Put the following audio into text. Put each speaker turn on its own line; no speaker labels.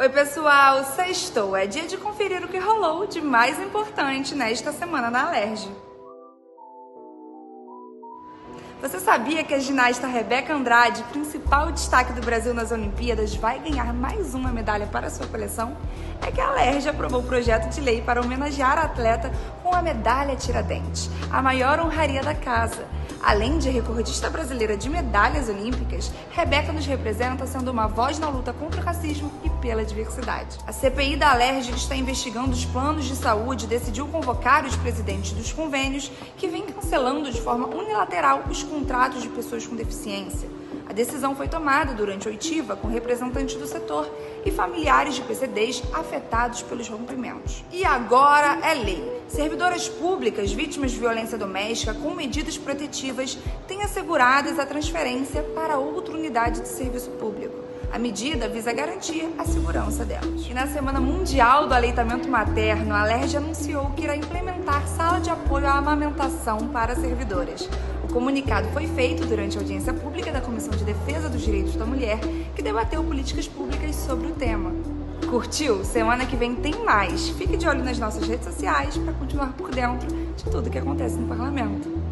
Oi, pessoal! Sextou! É dia de conferir o que rolou de mais importante nesta semana na Alerj. Você sabia que a ginasta Rebeca Andrade, principal destaque do Brasil nas Olimpíadas, vai ganhar mais uma medalha para sua coleção? É que a Alerj aprovou o projeto de lei para homenagear a atleta com a medalha Tiradentes, a maior honraria da casa. Além de recordista brasileira de medalhas olímpicas, Rebeca nos representa sendo uma voz na luta contra o racismo e pela diversidade. A CPI da Alerj está investigando os planos de saúde decidiu convocar os presidentes dos convênios que vêm cancelando de forma unilateral os contratos de pessoas com deficiência. A decisão foi tomada durante oitiva com representantes do setor e familiares de PCDs afetados pelos rompimentos. E agora é lei. Servidoras públicas vítimas de violência doméstica com medidas protetivas têm asseguradas a transferência para outra unidade de serviço público. A medida visa garantir a segurança delas. E na Semana Mundial do Aleitamento Materno, a LERJ anunciou que irá implementar sala de apoio à amamentação para servidoras. O comunicado foi feito durante a audiência pública da Comissão de Defesa dos Direitos da Mulher, que debateu políticas públicas sobre o tema. Curtiu? Semana que vem tem mais. Fique de olho nas nossas redes sociais para continuar por dentro de tudo que acontece no parlamento.